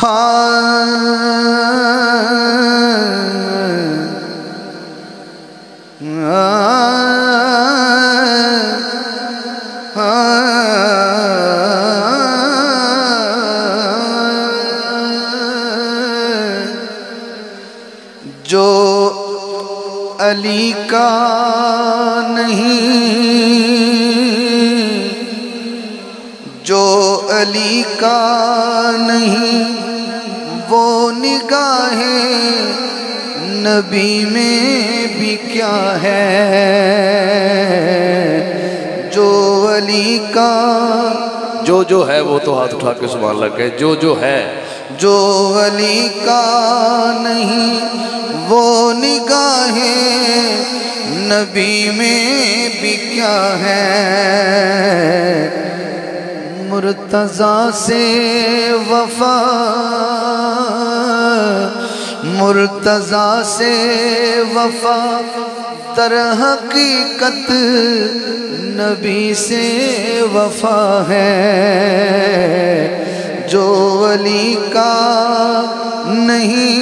जो अली का नहीं जो अली का नहीं वो निगाहें नबी में भी क्या है? जो अली का जो जो है वो तो हाथ उठा के सुबह लग गए जो जो है। जो अली का नहीं वो निगाहें नबी में भी क्या है? मुर्तजा से वफा, मुर्तजा से वफा तर हकीकत नबी से वफा है। जो अली का नहीं,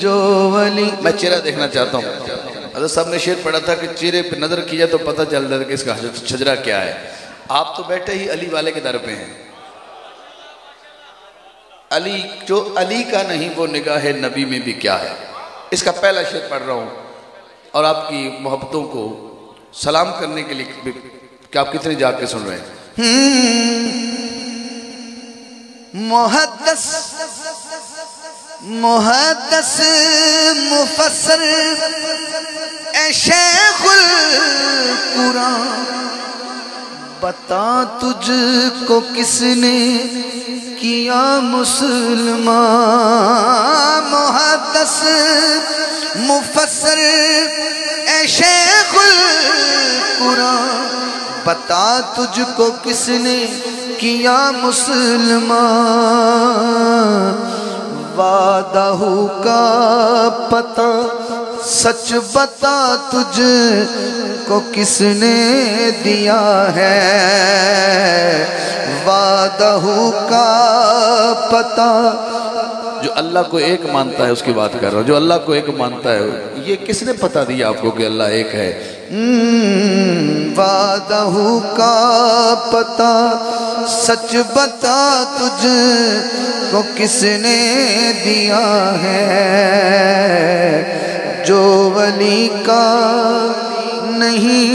जो अली मैं चेहरा देखना चाहता हूँ। हज़रत साहब ने शेर पढ़ा था कि चेहरे पे नज़र किया तो पता चल जाता कि इसका छजरा क्या है। आप तो बैठे ही अली वाले के दर पे हैं। अली, जो अली का नहीं, वो निगाह है नबी में भी क्या है? इसका पहला शेर पढ़ रहा हूँ और आपकी मोहब्बतों को सलाम करने के लिए कि आप कितने जाग के सुन रहे हैं। मुहदस मुहदस मुफसर शेखुल कुरान। बता तुझको किसने किया मुसलमान? मुहदस मुफसर शेखुल कुरान। बता तुझको किसने किया मुसलमान? वादाहू का पता सच बता तुझ को किसने दिया है? वादाहू का पता। जो अल्लाह को एक मानता है उसकी बात कर रहा हूँ। जो अल्लाह को एक मानता है ये किसने पता दिया आपको कि अल्लाह एक है? वादहू का पता। सच बता तुझ को किसने दिया है? जो वली का नहीं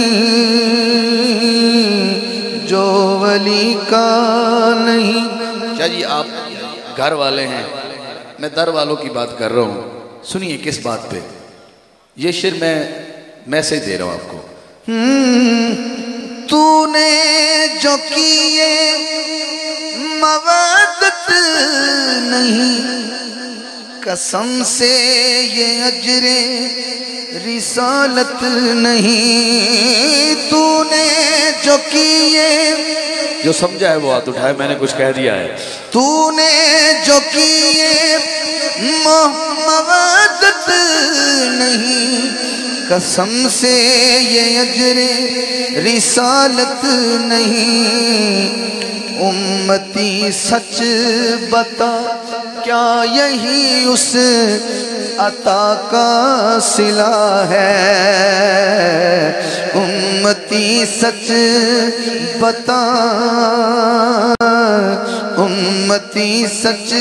जो वली का नहीं। शाह जी आप घर वाले हैं। मैं दर वालों की बात कर रहा हूँ। सुनिए किस बात पे? ये शेर मैं मैसेज दे रहा हूँ आपको। तूने जो किए मवादत नहीं कसम से ये अजरे रिसालत नहीं तूने जो किए। जो समझा है वो हाथ उठाए मैंने कुछ कह दिया है। तूने जो किए मवदत नहीं। कसम से ये अजरे रिसालत नहीं। उम्मती सच बता क्या यही उस अता का सिला है? उम्मती सच बता। उम्मती सच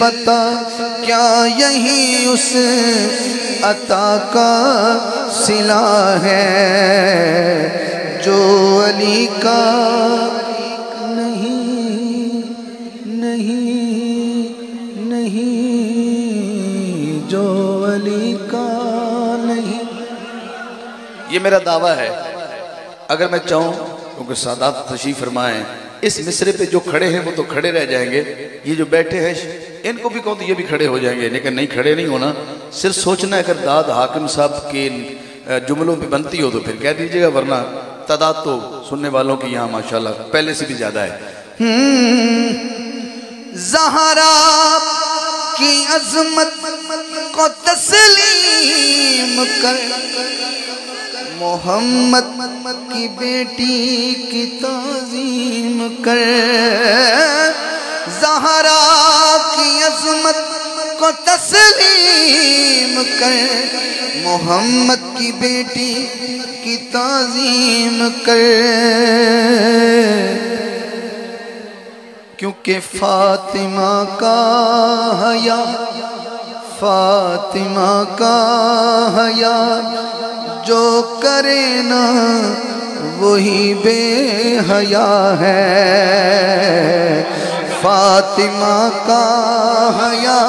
बता। क्या यही उस अता का सिला है? जो अली का नहीं, जो अली का नहीं। ये मेरा दावा है। अगर मैं चाहूँ, क्योंकि सादात तशीफ फरमाएँ, इस मिसरे पे जो खड़े हैं, वो तो खड़े रह जाएँगे। ये जो बैठे हैं, इनको भी कहूँ तो ये भी खड़े हो जाएँगे। लेकिन नहीं, खड़े नहीं होना। सिर्फ़ सोचना है, अगर दाद हाकिम साहब के जुमलों पे बनती हो तो फिर कह दीजिएगा, वरना तादाद तो सुनने वालों की यहाँ, माशाल्लाह, पहले से भी ज़्यादा है। जहरा की अजमत को तस्लीम कर। मोहम्मद की बेटी की ताजीम कर। जहरा की अजमत को तस्लीम कर। मोहम्मद की बेटी की ताजीम कर। क्योंकि फातिमा का हया, फातिमा का हया। जो करे ना, वही बेहया है। फातिमा का हया,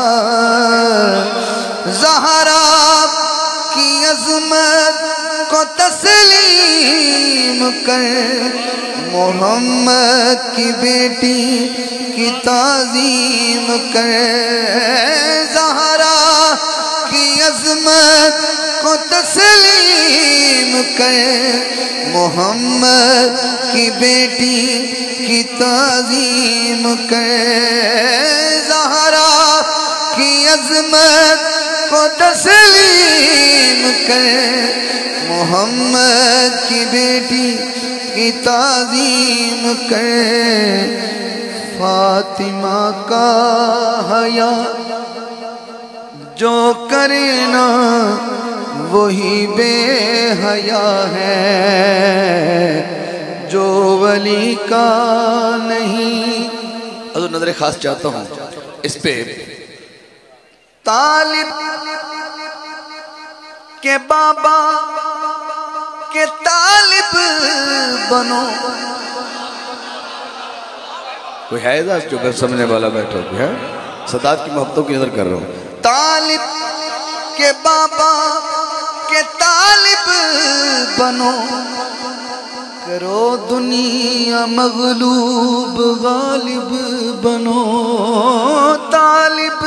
जहरा की अजमत को तस्लीम कर मोहम्मद की बेटी की ताजीम कर जहरा की अजमत को तस्लीम कर। मोहम्मद की बेटी की ताजीम कर जहरा की अजमत को तस्लीम कर। मोहम्मद की बेटी की ताजीम कर। फातिमा का हया जो करे ना वही बेहया है। जो वली का नहीं। अगर नज़र खास चाहता हूँ। इस पे तालिब के बाबा के तालिब बनो। कोई है इधर जो घर समझने वाला बैठो हो है? सदात की मोहब्बतों की नज़र कर रहा हूँ। तालिब के बाबा के तालिब बनो। करो दुनिया मगलूब गालिब बनो। तालिब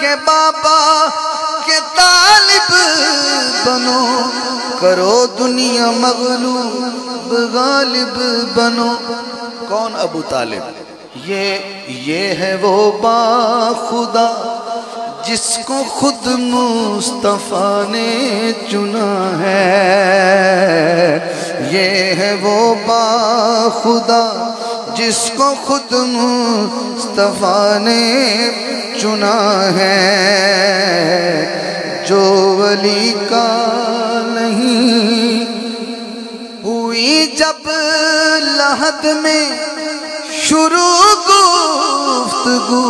के बाबा के तालिब बनो, करो दुनिया मगलूब, गालिब बनो। कौन अबू तालिब? ये ये है वो बाखुदा, जिसको खुद मुस्तफ़ा ने चुना है। ये है वो बाखुदा जिसको खुद मुस्तफ़ा ने चुना है, जो वली का नहीं। हुई जब लहद में शुरू गुफ्तगू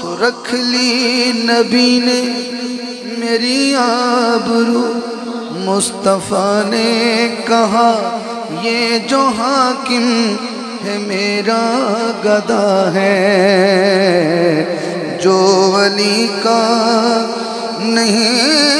तो रख ली नबी ने मेरी आबरू। मुस्तफ़ा ने कहा, ये जो हाकिम है मेरा गदा है। जो वली का नहीं